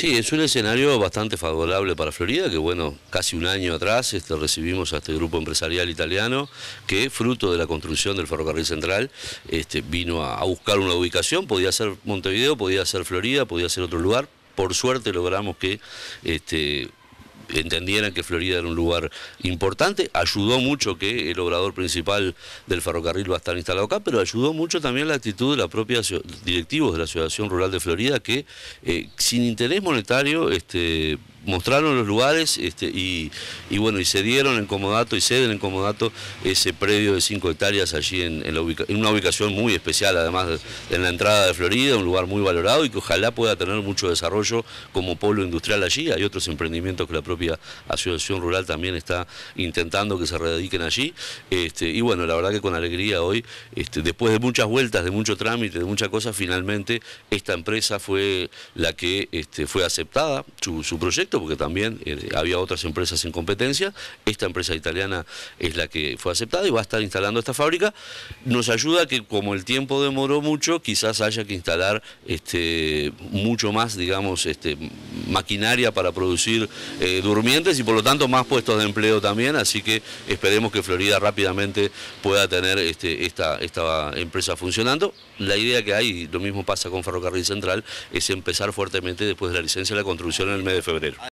Sí, es un escenario bastante favorable para Florida, que bueno, casi un año atrás este, recibimos a este grupo empresarial italiano que, fruto de la construcción del ferrocarril central, este, vino a, buscar una ubicación, podía ser Montevideo, podía ser Florida, podía ser otro lugar, por suerte logramos que este, entendieran que Florida era un lugar importante. Ayudó mucho que el obrador principal del ferrocarril va a estar instalado acá, pero ayudó mucho también la actitud de los propios directivos de la Asociación Rural de Florida que eh, sin interés monetario este, mostraron los lugares este, y, bueno, y se dieron en comodato y ceden en comodato ese predio de 5 hectáreas allí en, una ubicación muy especial, además en la entrada de Florida, un lugar muy valorado y que ojalá pueda tener mucho desarrollo como polo industrial allí. Hay otros emprendimientos que la propia Asociación Rural también está intentando que se radiquen allí. Este, y bueno, la verdad que con alegría hoy, este, después de muchas vueltas, de mucho trámite, de muchas cosas, finalmente esta empresa fue la que este, fue aceptada, su proyecto porque también eh, había otras empresas en competencia. Esta empresa italiana es la que fue aceptada y va a estar instalando esta fábrica. Nos ayuda que como el tiempo demoró mucho, quizás haya que instalar mucho más, digamos, maquinaria para producir eh, durmientes y por lo tanto más puestos de empleo también, así que esperemos que Florida rápidamente pueda tener este, esta, esta empresa funcionando. La idea que hay, lo mismo pasa con Ferrocarril Central, es empezar fuertemente después de la licencia de la construcción en el mes de febrero.